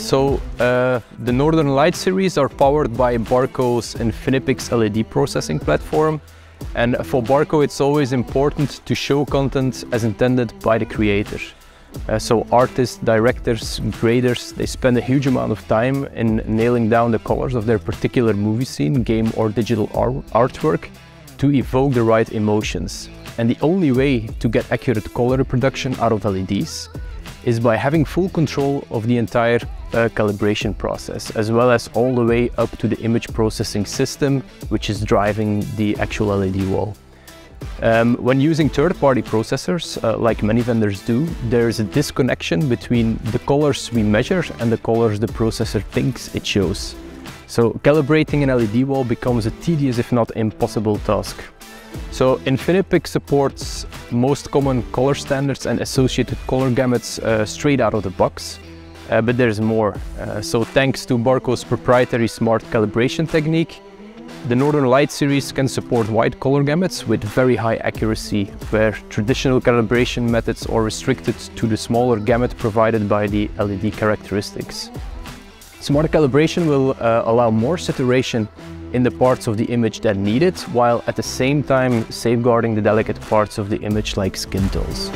So uh, the Northern Light series are powered by Barco's Infinipix LED processing platform. And for Barco, it's always important to show content as intended by the creator. Uh, so artists, directors, graders, they spend a huge amount of time in nailing down the colors of their particular movie scene, game or digital artwork to evoke the right emotions. And the only way to get accurate color reproduction out of LEDs is by having full control of the entire uh, calibration process, as well as all the way up to the image processing system, which is driving the actual LED wall. Um, when using third-party processors, uh, like many vendors do, there is a disconnection between the colors we measure and the colors the processor thinks it shows. So calibrating an LED wall becomes a tedious if not impossible task. So Infinipix supports most common color standards and associated color gamuts uh, straight out of the box. Uh, but there's more. Uh, so thanks to Barco's proprietary smart calibration technique, the Northern Light series can support wide color gamuts with very high accuracy, where traditional calibration methods are restricted to the smaller gamut provided by the LED characteristics. Smart calibration will uh, allow more saturation in the parts of the image that need it, while at the same time safeguarding the delicate parts of the image like skin tones.